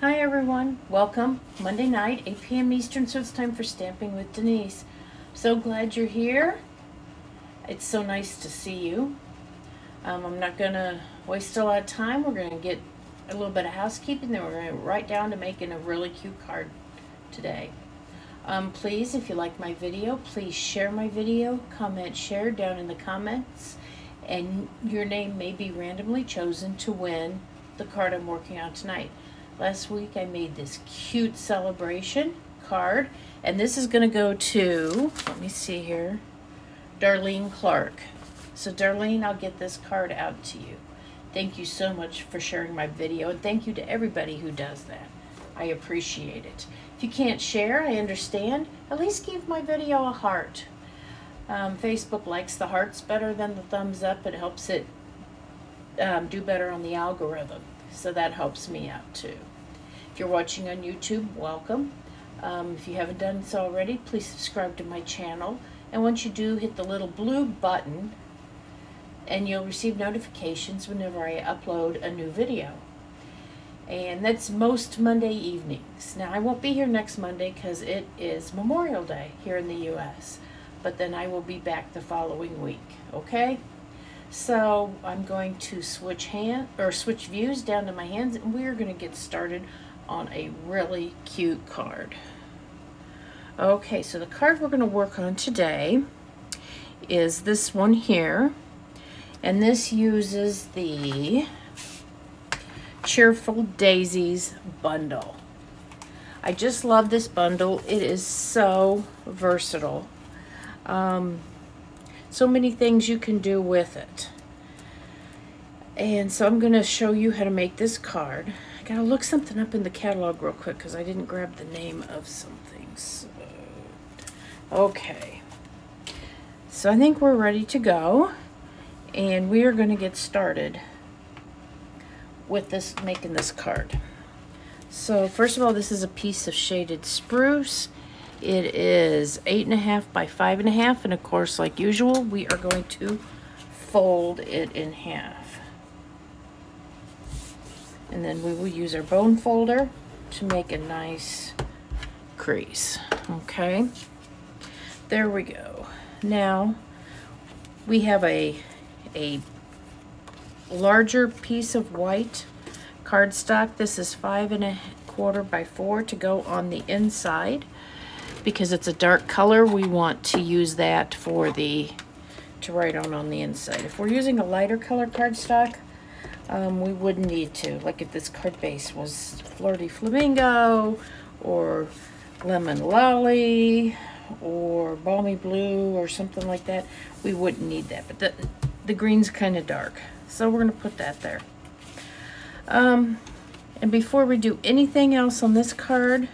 Hi everyone, welcome. Monday night, 8 p.m. Eastern, so it's time for Stamping with Denise. So glad you're here. It's so nice to see you. Um, I'm not to waste a lot of time. We're to get a little bit of housekeeping, then we're to right down to making a really cute card today. Um, please, if you like my video, please share my video, comment, share down in the comments, and your name may be randomly chosen to win the card I'm working on tonight. Last week I made this cute celebration card, and this is going to go to, let me see here, Darlene Clark. So Darlene, I'll get this card out to you. Thank you so much for sharing my video, and thank you to everybody who does that. I appreciate it. If you can't share, I understand. At least give my video a heart. Um, Facebook likes the hearts better than the thumbs up. It helps it um, do better on the algorithm. So that helps me out too. You're watching on YouTube, welcome. Um, if you haven't done so already, please subscribe to my channel. And once you do, hit the little blue button and you'll receive notifications whenever I upload a new video. And that's most Monday evenings. Now, I won't be here next Monday because it is Memorial Day here in the U.S. But then I will be back the following week, okay? So I'm going to switch hand or switch views down to my hands and we're going to get started on a really cute card. Okay, so the card we're going to work on today is this one here. And this uses the Cheerful Daisies bundle. I just love this bundle. It is so versatile. Um, so many things you can do with it. And so I'm going to show you how to make this card. I got to look something up in the catalog real quick because I didn't grab the name of something. So, okay. So I think we're ready to go. And we are going to get started with this, making this card. So first of all, this is a piece of shaded spruce. It is eight and a half by five and a half, and of course, like usual, we are going to fold it in half. And then we will use our bone folder to make a nice crease, okay? There we go. Now, we have a, a larger piece of white cardstock. This is five and a quarter by four to go on the inside because it's a dark color, we want to use that for the, to write on on the inside. If we're using a lighter color cardstock, um, we wouldn't need to. Like if this card base was Flirty Flamingo, or Lemon Lolly, or Balmy Blue, or something like that, we wouldn't need that. But the, the green's kind of dark, so we're going to put that there. Um, and before we do anything else on this card,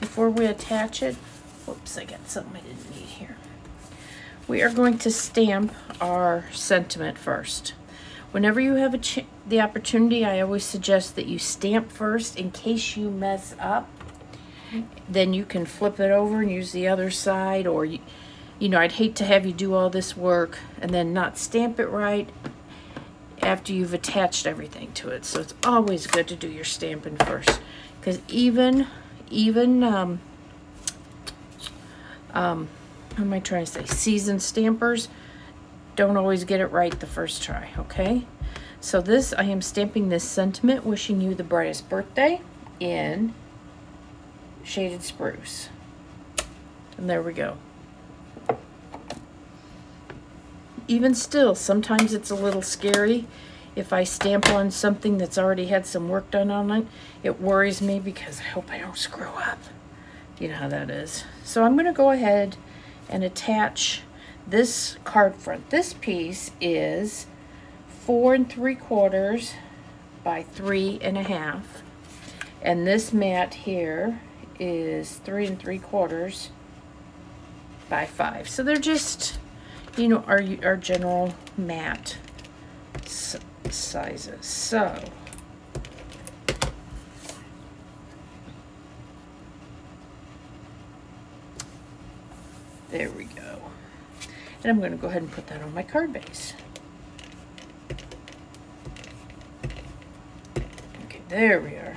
before we attach it, Whoops, I got something I didn't need here. We are going to stamp our sentiment first. Whenever you have the opportunity, I always suggest that you stamp first in case you mess up. Then you can flip it over and use the other side or you, you know, I'd hate to have you do all this work and then not stamp it right after you've attached everything to it. So it's always good to do your stamping first. Because even, even um, um, what am I trying to say? Seasoned stampers don't always get it right the first try, okay? So this, I am stamping this sentiment, wishing you the brightest birthday in Shaded Spruce. And there we go. Even still, sometimes it's a little scary if I stamp on something that's already had some work done on it. It worries me because I hope I don't screw up. You know how that is. So I'm going to go ahead and attach this card front. This piece is four and three quarters by three and a half. And this mat here is three and three quarters by five. So they're just, you know, our, our general mat sizes. So There we go. And I'm going to go ahead and put that on my card base. Okay, there we are.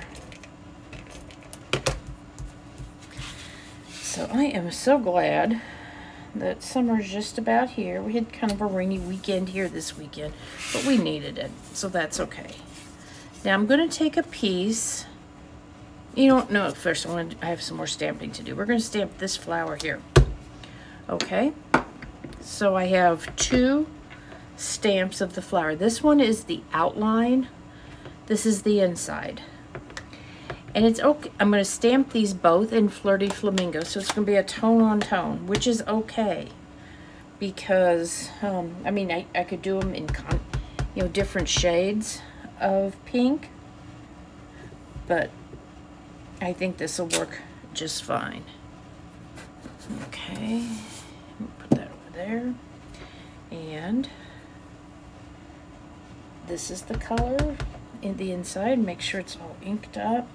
So I am so glad that summer's just about here. We had kind of a rainy weekend here this weekend, but we needed it, so that's okay. Now I'm going to take a piece. You don't know, no, first I, want to, I have some more stamping to do. We're going to stamp this flower here. Okay, so I have two stamps of the flower. This one is the outline. This is the inside. And it's okay. I'm going to stamp these both in Flirty Flamingo. So it's going to be a tone on tone, which is okay. Because, um, I mean, I, I could do them in, you know, different shades of pink. But I think this will work just fine. Okay. There. And this is the color in the inside. Make sure it's all inked up.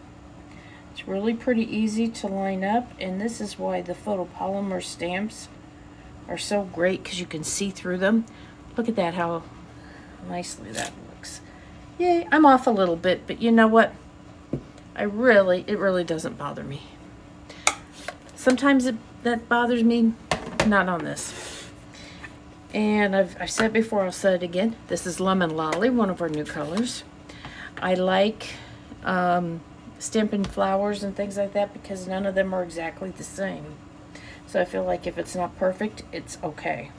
It's really pretty easy to line up and this is why the photopolymer stamps are so great because you can see through them. Look at that, how nicely that looks. Yay, I'm off a little bit, but you know what? I really, it really doesn't bother me. Sometimes it, that bothers me, not on this. And I've, I've said before, I'll say it again. This is Lemon Lolly, one of our new colors. I like um, stamping flowers and things like that because none of them are exactly the same. So I feel like if it's not perfect, it's okay.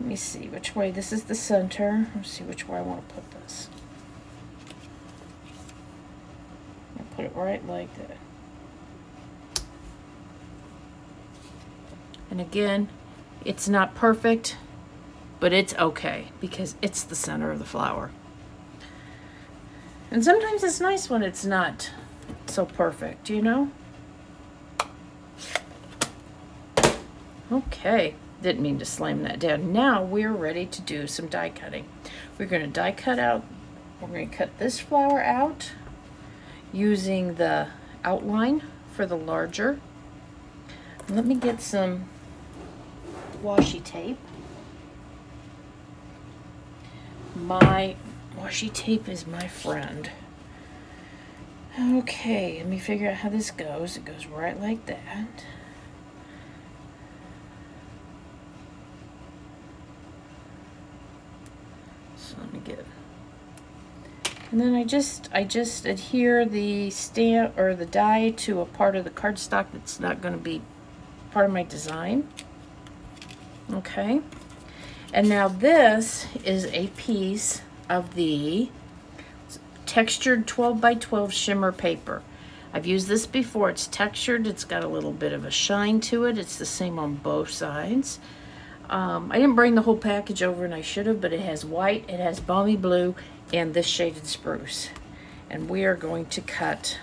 Let me see which way. This is the center. Let's see which way I want to put this. I'll put it right like that. And again, it's not perfect, but it's okay because it's the center of the flower. And sometimes it's nice when it's not so perfect, you know? Okay, didn't mean to slam that down. Now we're ready to do some die cutting. We're going to die cut out, we're going to cut this flower out using the outline for the larger. Let me get some washi tape. My Washi tape is my friend. Okay, let me figure out how this goes. It goes right like that. So let me get and then I just I just adhere the stamp or the die to a part of the cardstock that's not going to be part of my design. Okay. And now this is a piece of the textured 12 by 12 shimmer paper. I've used this before. It's textured. It's got a little bit of a shine to it. It's the same on both sides. Um, I didn't bring the whole package over and I should have, but it has white, it has balmy blue, and this shaded spruce. And we are going to cut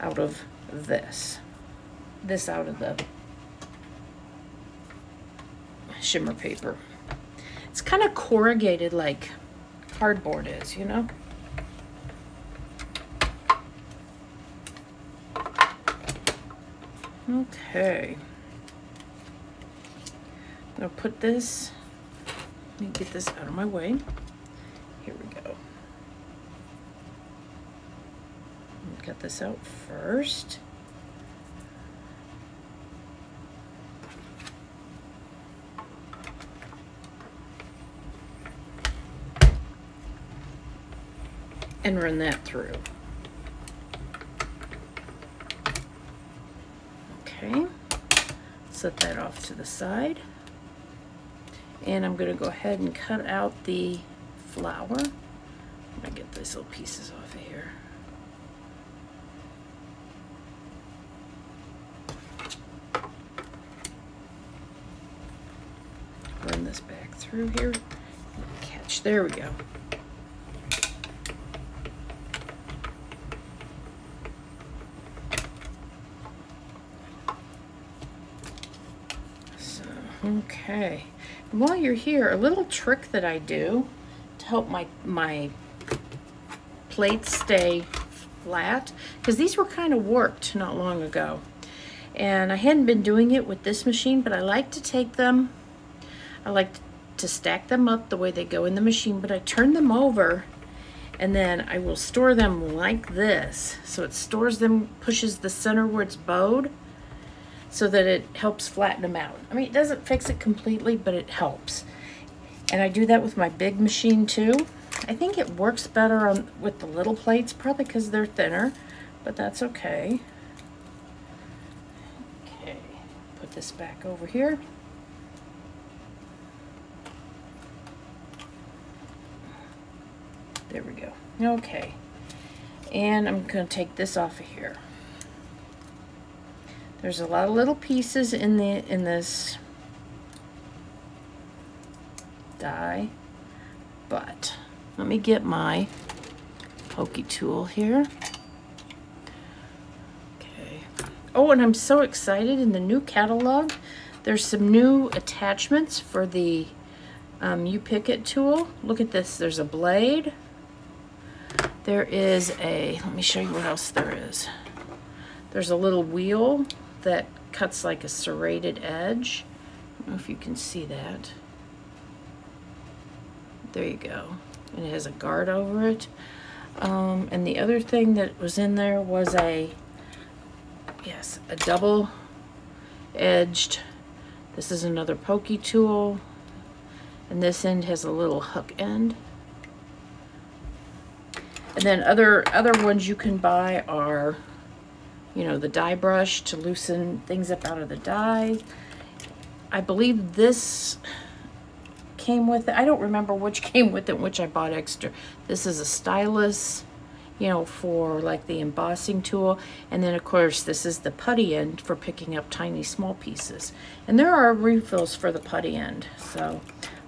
out of this. This out of the shimmer paper. It's kind of corrugated like cardboard is, you know? Okay. I'm to put this, let me get this out of my way. Here we go. Cut this out first. And run that through. Okay, set that off to the side. And I'm gonna go ahead and cut out the flower. I'm gonna get these little pieces off of here. Run this back through here. Catch, there we go. Okay. And while you're here, a little trick that I do to help my, my plates stay flat, because these were kind of warped not long ago. And I hadn't been doing it with this machine, but I like to take them, I like to stack them up the way they go in the machine, but I turn them over and then I will store them like this. So it stores them, pushes the center where it's bowed, so that it helps flatten them out. I mean, it doesn't fix it completely, but it helps. And I do that with my big machine too. I think it works better on with the little plates, probably because they're thinner, but that's okay. Okay, put this back over here. There we go. Okay. And I'm going to take this off of here. There's a lot of little pieces in the in this die, but let me get my pokey tool here. Okay. Oh, and I'm so excited in the new catalog. There's some new attachments for the um, U-Pick-It tool. Look at this. There's a blade. There is a, let me show you what else there is. There's a little wheel that cuts like a serrated edge. I don't know if you can see that. There you go. And it has a guard over it. Um, and the other thing that was in there was a, yes, a double edged, this is another pokey tool. And this end has a little hook end. And then other other ones you can buy are, you know, the die brush to loosen things up out of the die. I believe this came with it. I don't remember which came with it, which I bought extra. This is a stylus, you know, for like the embossing tool. And then of course, this is the putty end for picking up tiny small pieces. And there are refills for the putty end. So,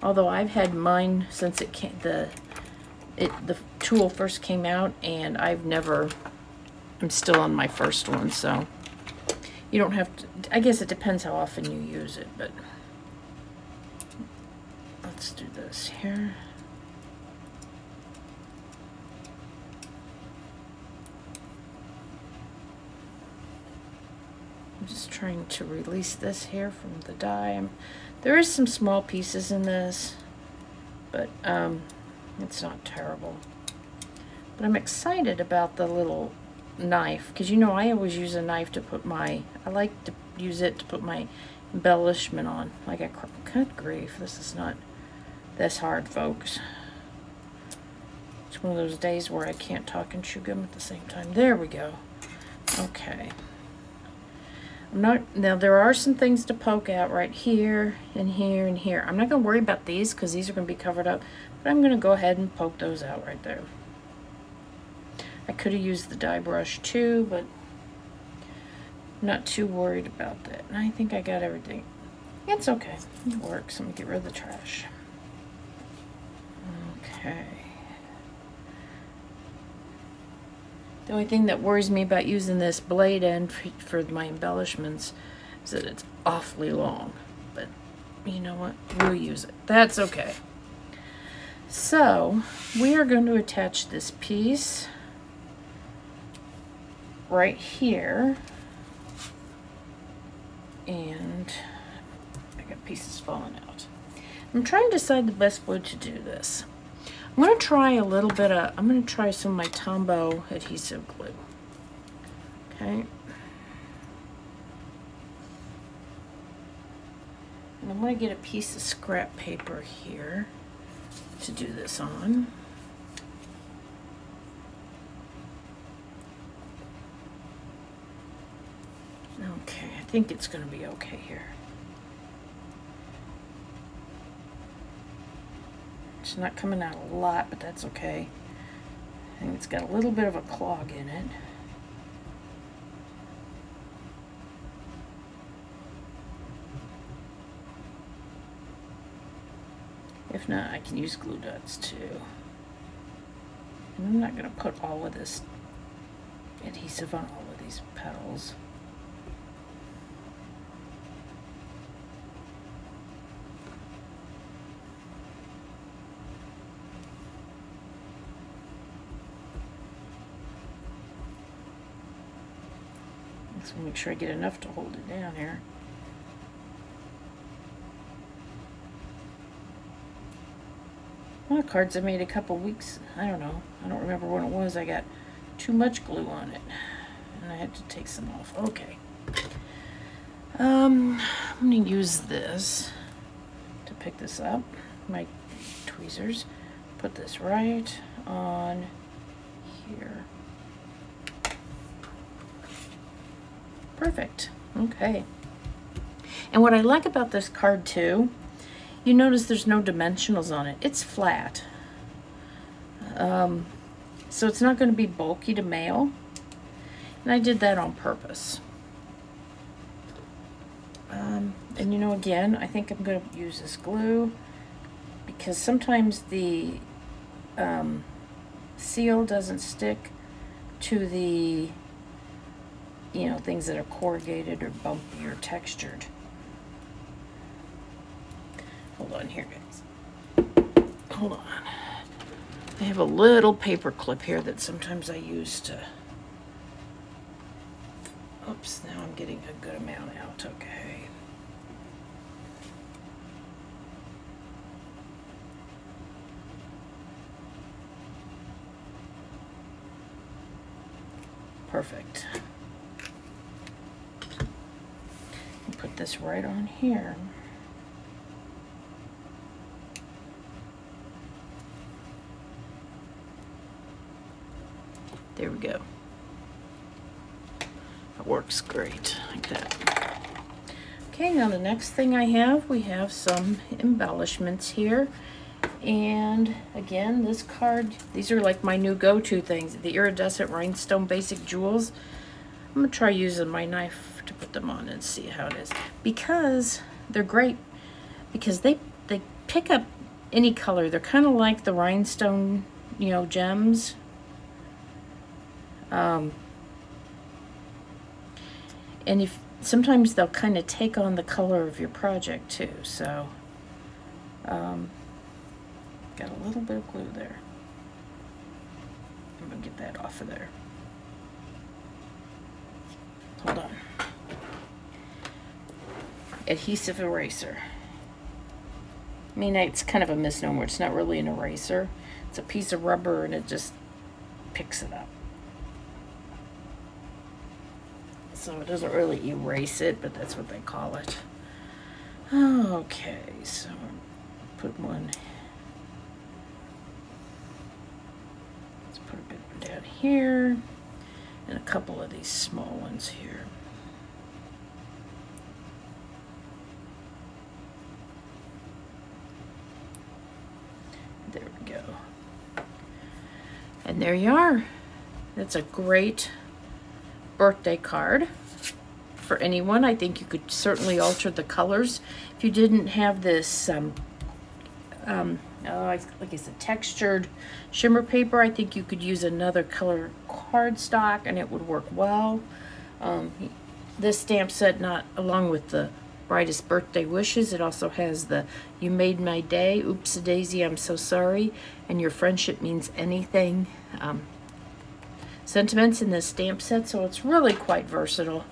although I've had mine since it came, the it the tool first came out and I've never I'm still on my first one so. You don't have to I guess it depends how often you use it but. Let's do this here. I'm just trying to release this here from the I'm, there is some small pieces in this but um, it's not terrible. But I'm excited about the little knife because you know I always use a knife to put my I like to use it to put my embellishment on. Like a cut grief this is not this hard folks. It's one of those days where I can't talk and chew gum at the same time. There we go. Okay. I'm not now there are some things to poke out right here and here and here. I'm not gonna worry about these because these are gonna be covered up but I'm going to go ahead and poke those out right there. I could have used the die brush too, but I'm not too worried about that. And I think I got everything. It's okay. It works. Let me get rid of the trash. Okay. The only thing that worries me about using this blade end for my embellishments is that it's awfully long. But you know what? We'll use it. That's okay. So we are going to attach this piece right here. And I got pieces falling out. I'm trying to decide the best way to do this. I'm going to try a little bit of, I'm going to try some of my Tombow adhesive glue. Okay. And I'm going to get a piece of scrap paper here to do this on. Okay, I think it's going to be okay here. It's not coming out a lot, but that's okay. I think it's got a little bit of a clog in it. If not, I can use glue dots too. And I'm not going to put all of this adhesive on all of these petals. Let's make sure I get enough to hold it down here. One of cards I made a couple weeks, I don't know, I don't remember when it was, I got too much glue on it. And I had to take some off. Okay. Um, I'm going to use this to pick this up, my tweezers. Put this right on here. Perfect. Okay. And what I like about this card too, you notice there's no dimensionals on it. It's flat. Um, so it's not going to be bulky to mail. And I did that on purpose. Um, and you know, again, I think I'm going to use this glue because sometimes the um, seal doesn't stick to the, you know, things that are corrugated or bumpy or textured. Hold on here, guys. Hold on. I have a little paper clip here that sometimes I use to... Oops, now I'm getting a good amount out, okay. Perfect. Put this right on here. There we go. That works great, like that. Okay, now the next thing I have, we have some embellishments here. And again, this card, these are like my new go-to things. The iridescent rhinestone basic jewels. I'm gonna try using my knife put them on and see how it is. Because they're great, because they, they pick up any color. They're kind of like the rhinestone, you know, gems um, and if sometimes they'll kind of take on the color of your project too. So, um, got a little bit of glue there. I'm gonna get that off of there. Hold on. Adhesive eraser. I mean, it's kind of a misnomer. It's not really an eraser. It's a piece of rubber and it just picks it up. so it doesn't really erase it, but that's what they call it. Okay, so put one. Let's put a big one down here, and a couple of these small ones here. There we go. And there you are. That's a great birthday card for anyone. I think you could certainly alter the colors. If you didn't have this, um, um, oh, like I said, textured shimmer paper, I think you could use another color cardstock and it would work well. Um, this stamp set, not along with the brightest birthday wishes, it also has the you made my day, oops daisy, I'm so sorry, and your friendship means anything. Um, sentiments in this stamp set, so it's really quite versatile.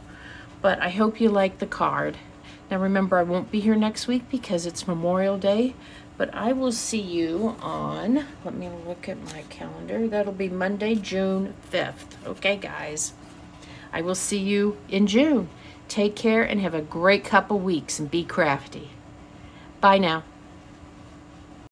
But I hope you like the card. Now remember, I won't be here next week because it's Memorial Day, but I will see you on, let me look at my calendar, that'll be Monday, June 5th. Okay, guys? I will see you in June. Take care and have a great couple weeks and be crafty. Bye now.